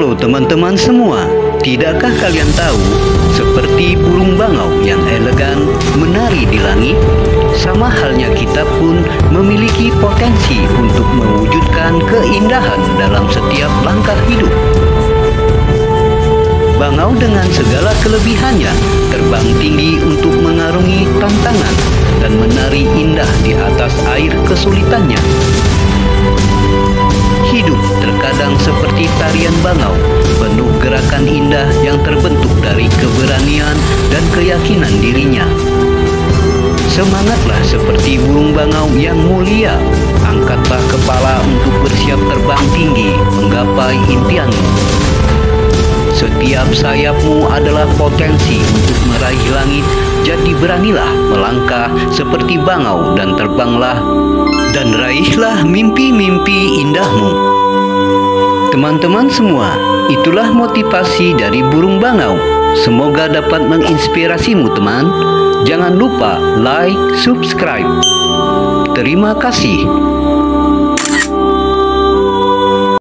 Halo teman-teman semua, tidakkah kalian tahu seperti burung bangau yang elegan menari di langit? Sama halnya kita pun memiliki potensi untuk mewujudkan keindahan dalam setiap langkah hidup. Bangau dengan segala kelebihannya terbang tinggi untuk mengarungi tantangan dan menari indah di atas air kesulitannya. Terkadang seperti tarian bangau, penuh gerakan indah yang terbentuk dari keberanian dan keyakinan dirinya. Semangatlah seperti burung bangau yang mulia. Angkatlah kepala untuk bersiap terbang tinggi menggapai impianmu. Setiap sayapmu adalah potensi untuk meraih langit, jadi beranilah melangkah seperti bangau dan terbanglah dan raihlah mimpi-mimpi indahmu. Teman-teman semua, itulah motivasi dari burung bangau. Semoga dapat menginspirasimu teman. Jangan lupa like, subscribe. Terima kasih.